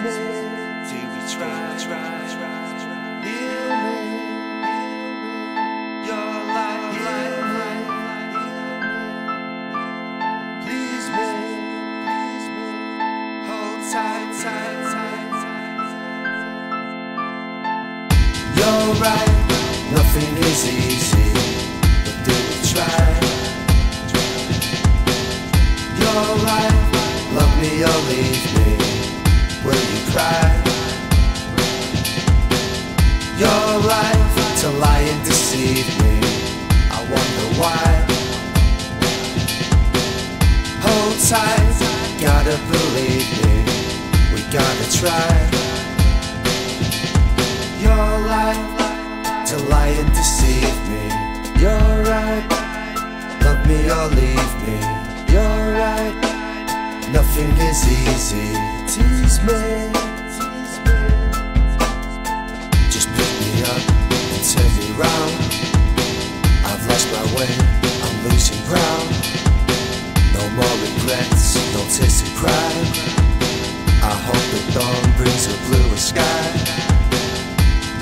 Do we try, try, try. Heal me, your. Please. Hold tight. You're right, nothing is easy, but do we try? Love me. Your life to lie and deceive me. I wonder why. Hold tight, gotta believe me. We gotta try. Your life to lie and deceive me. You're right, love me or leave me. You're right, nothing is easy. Tease me. Up and round. I've lost my way, I'm losing ground. No more regrets, no tears to cry. I hope the dawn brings a bluer sky.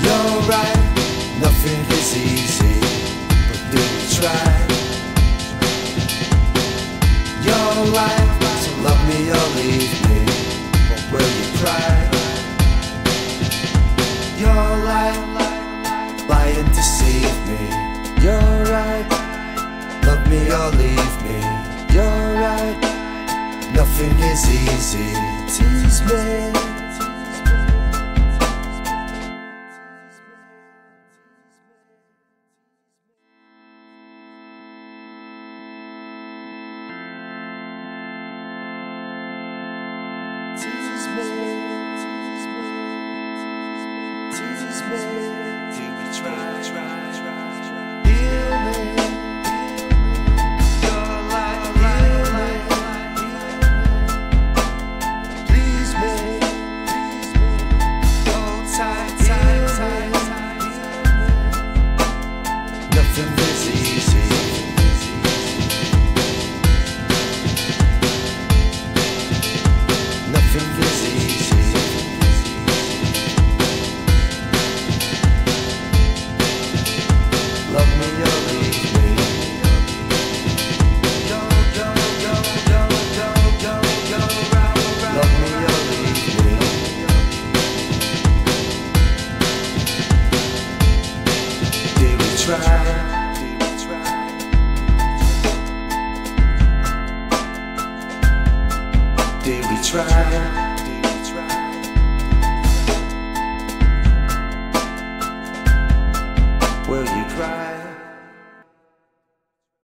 You're right, nothing is easy, but do we try? Your life to love me or leave me, lie and deceive me. You're right, love me or leave me. You're right, nothing is easy. Tease me. Try? Did we try? Did we try? Will you cry?